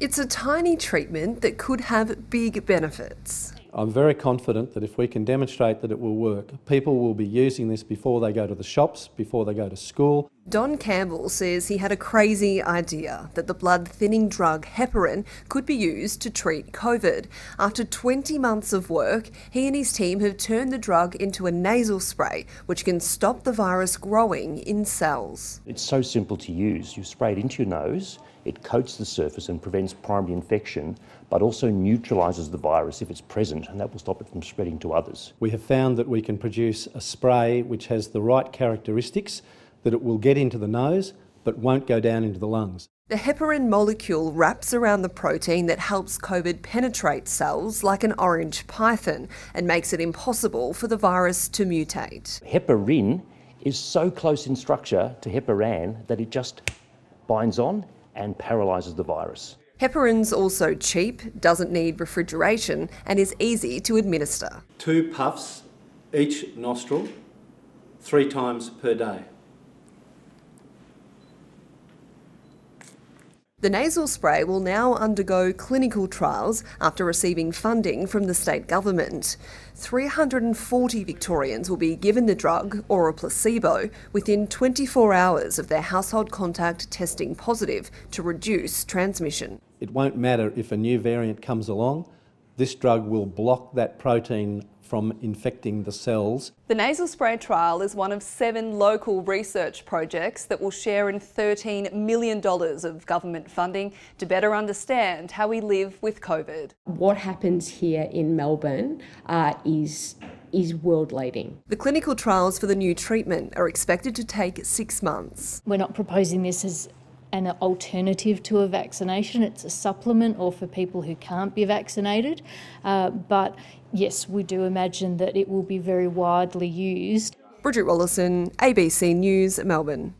It's a tiny treatment that could have big benefits. I'm very confident that if we can demonstrate that it will work, people will be using this before they go to the shops, before they go to school. Don Campbell says he had a crazy idea that the blood thinning drug heparin could be used to treat COVID. After 20 months of work, he and his team have turned the drug into a nasal spray which can stop the virus growing in cells. It's so simple to use. You spray it into your nose, it coats the surface and prevents primary infection, but also neutralises the virus if it's present, and that will stop it from spreading to others. We have found that we can produce a spray which has the right characteristics, that it will get into the nose but won't go down into the lungs. The heparin molecule wraps around the protein that helps COVID penetrate cells like an orange python and makes it impossible for the virus to mutate. Heparin is so close in structure to heparan that it just binds on and paralyses the virus. Heparin's also cheap, doesn't need refrigeration, and is easy to administer. Two puffs each nostril, three times per day. The nasal spray will now undergo clinical trials after receiving funding from the state government. 340 Victorians will be given the drug or a placebo within 24 hours of their household contact testing positive to reduce transmission. It won't matter if a new variant comes along, this drug will block that protein from infecting the cells. The nasal spray trial is one of seven local research projects that will share in $13 million of government funding to better understand how we live with COVID. What happens here in Melbourne uh, is is world leading. The clinical trials for the new treatment are expected to take six months. We're not proposing this as an alternative to a vaccination. It's a supplement or for people who can't be vaccinated. Uh, but yes, we do imagine that it will be very widely used. Bridget Rollason, ABC News, Melbourne.